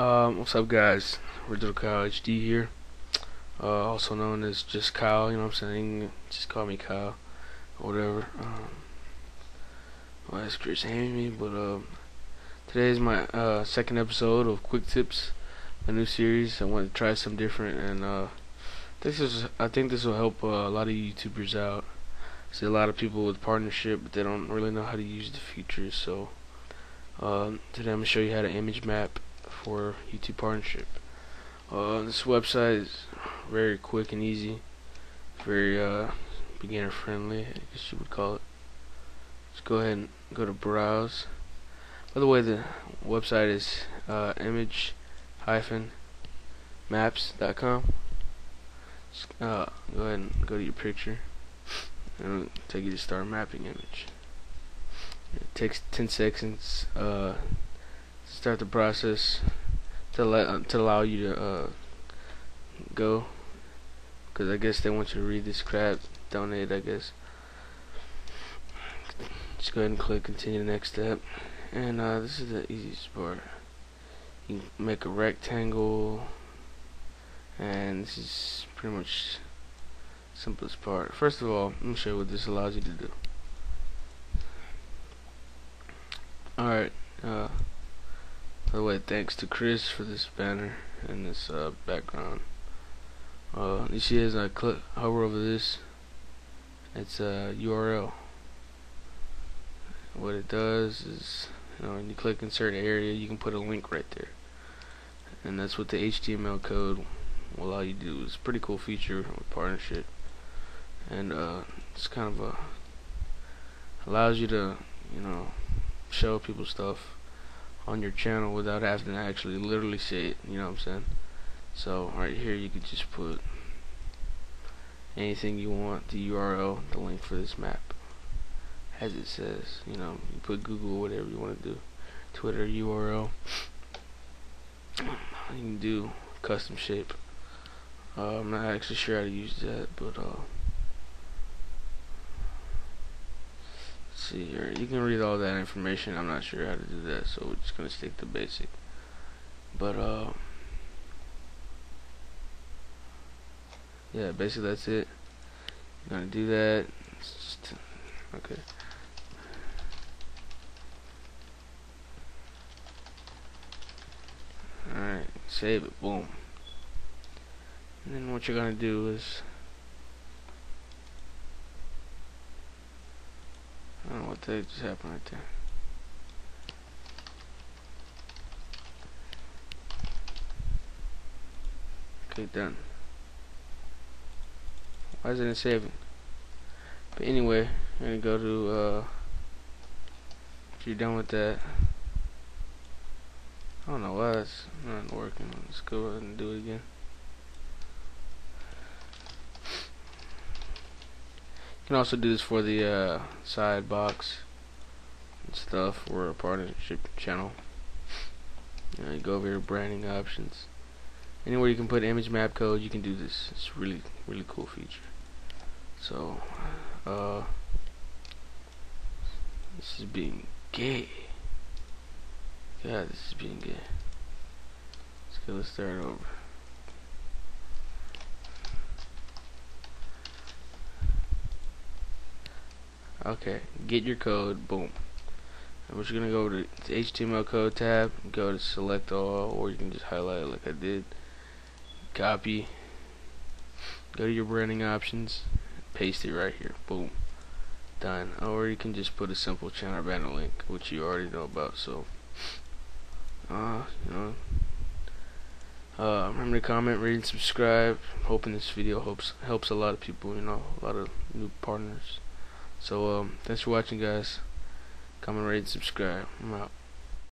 Um, what's up, guys? Original Kyle HD here, uh, also known as just Kyle. You know what I'm saying? Just call me Kyle, or whatever. Um, well, that's Chris me, but um, today is my uh, second episode of Quick Tips, a new series. I want to try some different, and uh, this is I think this will help uh, a lot of YouTubers out. I see a lot of people with partnership, but they don't really know how to use the features. So um, today I'm gonna show you how to image map for YouTube partnership. Uh, this website is very quick and easy, very uh, beginner friendly, I guess you would call it. Let's go ahead and go to browse. By the way, the website is uh, image-maps.com. Uh, go ahead and go to your picture, and it'll take you to start mapping image. It takes 10 seconds. Uh, start the process to let uh, to allow you to uh, go? Because I guess they want you to read this crap donate I guess. Just go ahead and click continue the next step. And uh, this is the easiest part. You make a rectangle and this is pretty much simplest part. First of all let me show you what this allows you to do. Alright uh, by the way, thanks to Chris for this banner and this uh, background. Uh, you see as I click hover over this, it's a URL. What it does is, you know, when you click insert area, you can put a link right there, and that's what the HTML code will allow you to do. It's a pretty cool feature with partnership, and uh, it's kind of a allows you to, you know, show people stuff on your channel without having to actually literally say it, you know what I'm saying? So right here you could just put anything you want, the URL, the link for this map. As it says, you know, you put Google whatever you want to do. Twitter URL. You can do custom shape. Uh, I'm not actually sure how to use that, but uh see here. You can read all that information. I'm not sure how to do that, so we're just gonna stick to basic. But uh, yeah, basically that's it. You're gonna do that. Just, okay. Alright, save it, boom. And then what you're gonna do is Don't know what the just happened right there. Okay, done. Why isn't it saving? But anyway, I'm gonna go to uh if you're done with that. I don't know why it's not working. Let's go ahead and do it again. Can also do this for the uh, side box and stuff or a partnership channel. Go over your branding options. Anywhere you can put image map code, you can do this. It's really really cool feature. So, uh, this is being gay. God, this is being gay. Let's go. Let's start over. Okay, get your code, boom. We're just gonna go to the HTML code tab, go to select all, or you can just highlight it like I did. Copy, go to your branding options, paste it right here, boom, done. Or you can just put a simple channel banner link, which you already know about. So, uh, you know, uh, remember to comment, rate, and subscribe. Hoping this video helps helps a lot of people. You know, a lot of new partners. So um, thanks for watching, guys. Comment, rate, subscribe. I'm out.